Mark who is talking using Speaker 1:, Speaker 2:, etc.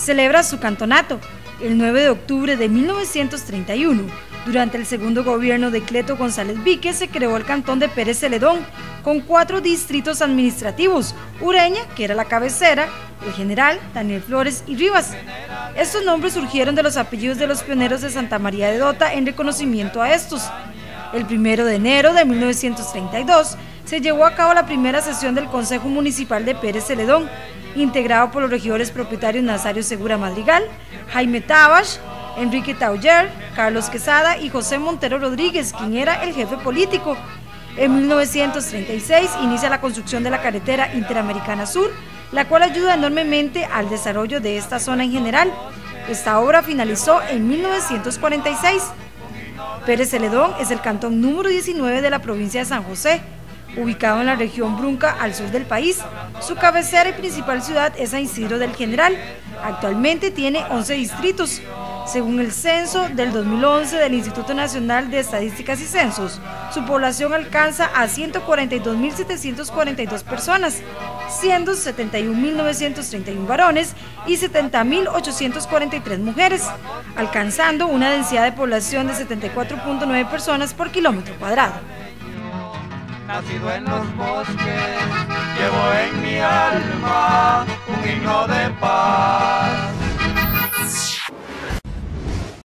Speaker 1: celebra su cantonato el 9 de octubre de 1931. Durante el segundo gobierno de Cleto González Víquez se creó el cantón de Pérez Celedón, con cuatro distritos administrativos, Ureña, que era la cabecera, el general, Daniel Flores y Rivas. Estos nombres surgieron de los apellidos de los pioneros de Santa María de Dota en reconocimiento a estos. El primero de enero de 1932 se llevó a cabo la primera sesión del Consejo Municipal de Pérez Celedón, integrado por los regidores propietarios Nazario Segura Madrigal, Jaime Tabash, Enrique Tauller, Carlos Quesada y José Montero Rodríguez, quien era el jefe político. En 1936 inicia la construcción de la carretera Interamericana Sur, la cual ayuda enormemente al desarrollo de esta zona en general. Esta obra finalizó en 1946. Pérez Celedón es el cantón número 19 de la provincia de San José, ubicado en la región Brunca al sur del país. Su cabecera y principal ciudad es San Isidro del General. Actualmente tiene 11 distritos. Según el censo del 2011 del Instituto Nacional de Estadísticas y Censos, su población alcanza a 142.742 personas, siendo 71.931 varones y 70.843 mujeres, alcanzando una densidad de población de 74.9 personas por kilómetro cuadrado.
Speaker 2: Nacido en los bosques, llevo en mi alma